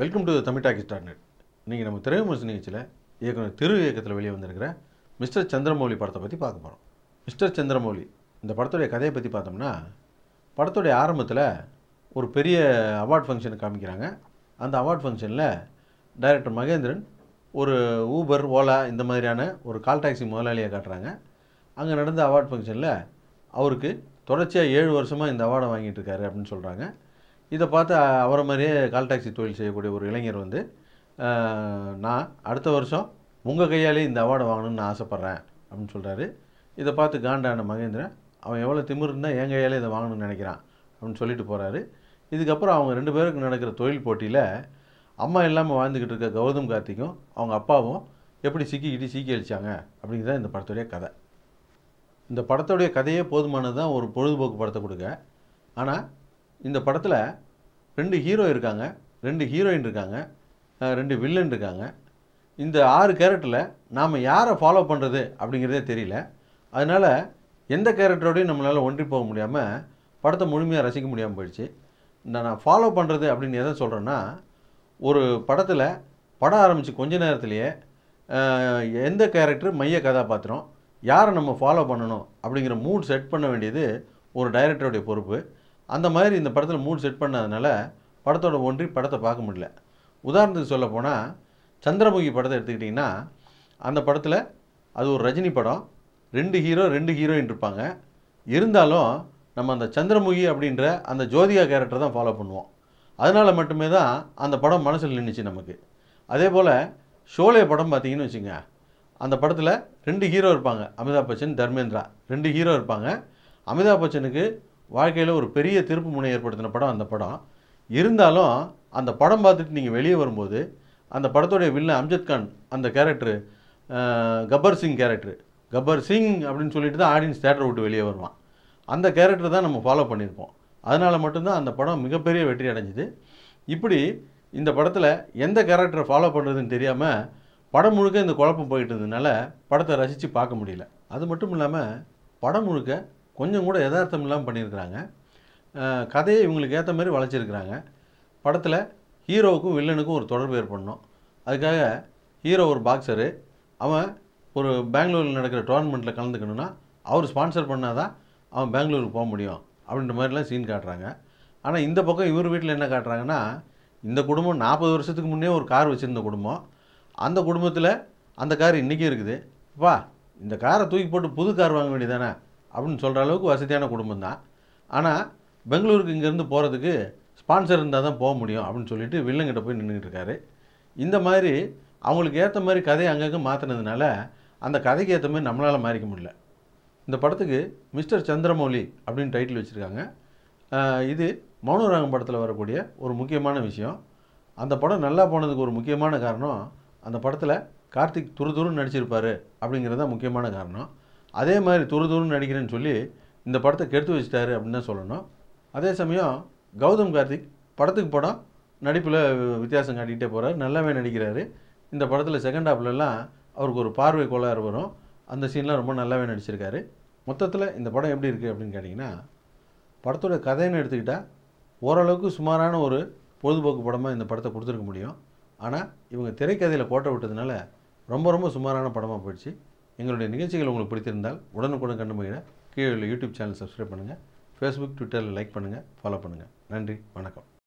Welcome to Tamil talkie star net நீங்கள் நம்ம திரைவிமர்சன நிகழ்ச்சியில் இயக்குனர் திரு இயக்கத்தில் வெளியே வந்திருக்கிற மிஸ்டர் சந்திரமௌலி படத்தை பற்றி பார்க்க போகிறோம் மிஸ்டர் சந்திரமௌலி இந்த படத்துடைய கதையை பற்றி பார்த்தோம்னா படத்துடைய ஆரம்பத்தில் ஒரு பெரிய அவார்ட் ஃபங்க்ஷனை காமிக்கிறாங்க. அந்த அவார்ட் ஃபங்க்ஷனில் டைரக்டர் மகேந்திரன் ஒரு ஊபர் ஓலா இந்த மாதிரியான ஒரு கால் டாக்ஸி முதலாளியை காட்டுறாங்க. அங்கே நடந்த அவார்ட் ஃபங்க்ஷனில் அவருக்கு தொடர்ச்சியாக ஏழு வருஷமாக இந்த அவார்டை வாங்கிட்டு இருக்காரு அப்படின்னு சொல்கிறாங்க இதை பார்த்து அவரை மாதிரியே கால் டாக்ஸி தொழில் செய்யக்கூடிய ஒரு இளைஞர் வந்து நான் அடுத்த வருஷம் உங்கள் கையாலே இந்த அவார்டை வாங்கணும்னு நான் ஆசைப்பட்றேன் அப்படின்னு சொல்கிறாரு இதை பார்த்து காண்டான மகேந்திரன் அவன் எவ்வளோ திமிரு என் கையாலே இதை வாங்கணும்னு நினைக்கிறான் அப்படின்னு சொல்லிட்டு போகிறாரு இதுக்கப்புறம் அவங்க ரெண்டு பேருக்கு நடக்கிற தொழில் போட்டியில் அம்மா இல்லாமல் வாழ்ந்துக்கிட்டு இருக்க கௌதம் கார்த்திக்கும் அவங்க அப்பாவும் எப்படி சிக்கிக்கிட்டு சீக்கி அழிச்சாங்க அப்படிங்கிறத இந்த படத்துடைய கதை. இந்த படத்துடைய கதையே போதுமானது தான் ஒரு பொழுதுபோக்கு படத்தை கொடுக்க. ஆனால் இந்த படத்தில் ரெண்டு ஹீரோ இருக்காங்க ரெண்டு ஹீரோயின் இருக்காங்க ரெண்டு வில்லன் இருக்காங்க. இந்த ஆறு கேரக்டரில் நாம் யாரை ஃபாலோ பண்ணுறது அப்படிங்கிறதே தெரியல. அதனால் எந்த கேரக்டரோடையும் நம்மளால் ஒன்றி போக முடியாமல் படத்தை முழுமையாக ரசிக்க முடியாமல் போயிடுச்சு. இந்த நான் ஃபாலோ பண்ணுறது அப்படின்னு எதை சொல்கிறேன்னா ஒரு படத்தில் படம் ஆரம்பித்து கொஞ்ச நேரத்திலேயே எந்த கேரக்டர் மைய கதாபாத்திரம் யாரை நம்ம ஃபாலோ பண்ணணும் அப்படிங்கிற மூட் செட் பண்ண வேண்டியது ஒரு டைரக்டருடைய பொறுப்பு. அந்த மாதிரி இந்த படத்தில் மூட் செட் பண்ணதுனால படத்தோட ஒன்றி படத்தை பார்க்க முடியல. உதாரணத்துக்கு சொல்ல போனால் சந்திரமுகி படத்தை எடுத்துக்கிட்டிங்கன்னா அந்த படத்தில் அது ஒரு ரஜினி படம். ரெண்டு ஹீரோ ரெண்டு ஹீரோயின் இருப்பாங்க. இருந்தாலும் நம்ம அந்த சந்திரமுகி அப்படின்ற அந்த ஜோதிகா கேரக்டர் தான் ஃபாலோ பண்ணுவோம். அதனால் மட்டுமே தான் அந்த படம் மனசில் நின்றுச்சு நமக்கு. அதே போல் ஷோலே படம் பார்த்தீங்கன்னு வச்சுங்க. அந்த படத்தில் ரெண்டு ஹீரோ இருப்பாங்க. அமிதாப் பச்சன் தர்மேந்திரா. ரெண்டு ஹீரோ இருப்பாங்க. அமிதாப் பச்சனுக்கு வாழ்க்கையில் ஒரு பெரிய திருப்பு முனை ஏற்படுத்தின படம் அந்த படம். இருந்தாலும் அந்த படம் பார்த்துட்டு நீங்கள் வெளியே வரும்போது அந்த படத்துடைய வில்லன் அம்ஜத் கான் அந்த கேரக்டரு கப்பர் சிங் கேரக்டரு கப்பர் சிங் அப்படின்னு சொல்லிட்டு தான் ஆடியன்ஸ் தேட்டரை விட்டு வெளியே வருவான். அந்த கேரக்டர் தான் நம்ம ஃபாலோ பண்ணியிருப்போம். அதனால் மட்டும்தான் அந்த படம் மிகப்பெரிய வெற்றி அடைஞ்சிது. இப்படி இந்த படத்தில் எந்த கேரக்டரை ஃபாலோ பண்ணுறதுன்னு தெரியாமல் படம் முழுக்க இந்த குழப்பம் போயிட்டு இருந்ததுனால படத்தை ரசித்து பார்க்க முடியல. அது மட்டும் இல்லாமல் படம் முழுக்க கொஞ்சம் கூட யதார்த்தம் இல்லாமல் பண்ணியிருக்கிறாங்க. கதையை இவங்களுக்கு ஏற்ற மாதிரி வளைச்சிருக்கிறாங்க படத்தில் ஹீரோவுக்கும் வில்லனுக்கும் ஒரு தொடர்பு ஏற்படணும். அதுக்காக ஹீரோ ஒரு பாக்ஸரு அவன் ஒரு பெங்களூரில் நடக்கிற டோர்னமெண்ட்டில் கலந்துக்கணுன்னா அவர் ஸ்பான்சர் பண்ணால் தான் அவன் பெங்களூருக்கு போக முடியும் அப்படின்ற மாதிரிலாம் சீன் காட்டுறாங்க. ஆனால் இந்த பக்கம் இவர் வீட்டில் என்ன காட்டுறாங்கன்னா இந்த குடும்பம் நாற்பது வருஷத்துக்கு முன்னே ஒரு கார் வச்சுருந்த குடும்பம். அந்த குடும்பத்தில் அந்த கார் இன்றைக்கும் இருக்குது. வா இந்த காரை தூக்கி போட்டு புது கார் வாங்க வேண்டியதானே அப்படின்னு சொல்கிற அளவுக்கு வசதியான குடும்பம் தான் ஆனால் பெங்களூருக்கு இங்கேருந்து போகிறதுக்கு ஸ்பான்சர் இருந்தால் தான் போக முடியும் அப்படின்னு சொல்லிட்டு வில்லங்கிட்ட போய் நின்றுக்கிட்டு இருக்காரு. இந்த மாதிரி அவங்களுக்கு ஏற்ற மாதிரி கதையை அங்கங்கே மாற்றினதுனால அந்த கதைக்கு ஏற்ற மாதிரி நம்மளால் மாறிக்க முடியல. இந்த படத்துக்கு மிஸ்டர் சந்திரமௌலி அப்படின்னு டைட்டில் வச்சுருக்காங்க. இது மௌனராகம் படத்தில் வரக்கூடிய ஒரு முக்கியமான விஷயம். அந்த படம் நல்லா போனதுக்கு ஒரு முக்கியமான காரணம் அந்த படத்தில் கார்த்திக் துரு துருன்னு நடிச்சிருப்பார் அப்படிங்கிறது தான் முக்கியமான காரணம். அதே மாதிரி துரு துருன்னு நடிக்கிறேன்னு சொல்லி இந்த படத்தை கெடுத்து வச்சிட்டாரு அப்படின்னு தான் சொல்லணும். அதே சமயம் கௌதம் கார்த்திக் படத்துக்கு படம் நடிப்பில் வித்தியாசம் காட்டிக்கிட்டே போகிறார் நல்லாவே நடிக்கிறாரு. இந்த படத்தில் செகண்ட் ஹாப்லலாம் அவருக்கு ஒரு பார்வை கோளாறு வரும். அந்த சீன்லாம் ரொம்ப நல்லாவே நடிச்சிருக்காரு. மொத்தத்தில் இந்த படம் எப்படி இருக்குது அப்படின்னு கேட்டிங்கன்னா படத்தோட கதைன்னு எடுத்துக்கிட்டால் ஓரளவுக்கு சுமாரான ஒரு பொழுதுபோக்கு படமாக இந்த படத்தை கொடுத்துருக்க முடியும். ஆனால் இவங்க திரைக்கதையில் கோட்டை விட்டதுனால ரொம்ப ரொம்ப சுமாரான படமாக போயிடுச்சு. எங்களுடைய நிகழ்ச்சிகள் உங்களுக்கு பிடித்திருந்தால் உடனுக்குடன் கண்டுபிடிக்கிற கீழே உள்ள யூடியூப் சேனல் சப்ஸ்கிரைப் பண்ணுங்கள் ஃபேஸ்புக் ட்விட்டரில் லைக் பண்ணுங்கள் ஃபாலோ பண்ணுங்கள் நன்றி. வணக்கம்.